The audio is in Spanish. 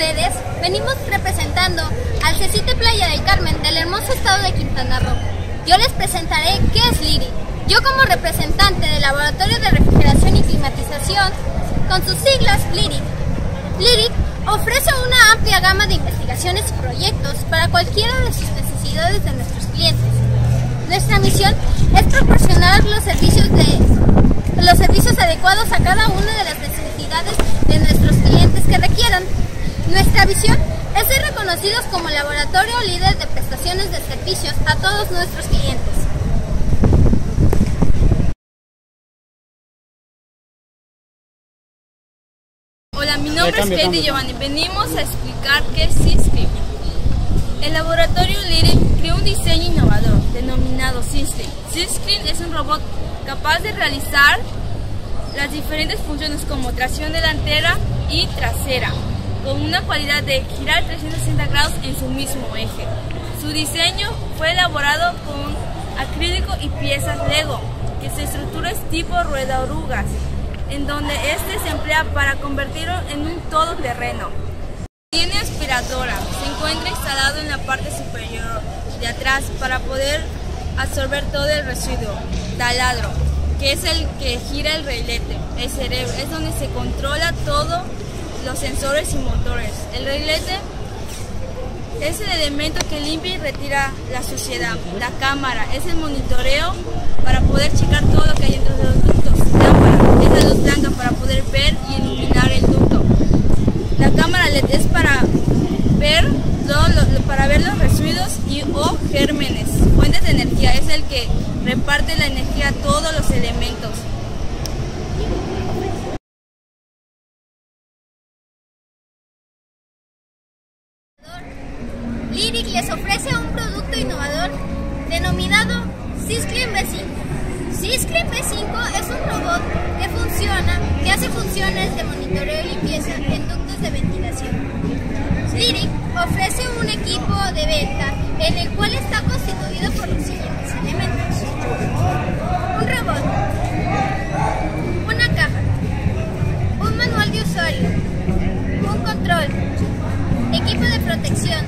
ustedes venimos representando al CECITE Playa del Carmen del hermoso estado de Quintana Roo. Yo les presentaré qué es LIRIC. Yo como representante del Laboratorio de Refrigeración y Climatización, con sus siglas LIRIC. LIRIC ofrece una amplia gama de investigaciones y proyectos para cualquiera de sus necesidades de nuestros clientes. Nuestra misión es proporcionar los servicios, de, los servicios adecuados a cada una de las necesidades de nuestros clientes que requieran. Nuestra visión es ser reconocidos como laboratorio líder de prestaciones de servicios a todos nuestros clientes. Hola, mi nombre es Katie Giovanni. Venimos a explicar qué es SysClean. El laboratorio LIRIC creó un diseño innovador denominado SysClean. SysClean es un robot capaz de realizar las diferentes funciones como tracción delantera y trasera, con una cualidad de girar 360 grados en su mismo eje. Su diseño fue elaborado con acrílico y piezas Lego, que su estructura es tipo rueda orugas, en donde este se emplea para convertirlo en un todoterreno. Tiene aspiradora, se encuentra instalado en la parte superior de atrás para poder absorber todo el residuo. Taladro, que es el que gira el reilete, el cerebro, es donde se controla todo los sensores y motores. El reilete es el elemento que limpia y retira la suciedad. La cámara es el monitoreo para poder checar todo lo que hay dentro de los ductos. Lámpara es la luz blanca para poder ver y iluminar el ducto. La cámara LED es para ver, todo para ver los residuos y o gérmenes. Fuentes de energía es el que reparte la energía a todos los elementos. Lyric les ofrece un producto innovador denominado Sysclean V5. Sysclean V5 es un robot que funciona, que hace funciones de monitoreo y limpieza en ductos de ventilación. Lyric ofrece un equipo de venta en el cual está constituido por los siguientes elementos. Un robot, una caja, un manual de usuario, un control, equipo de protección,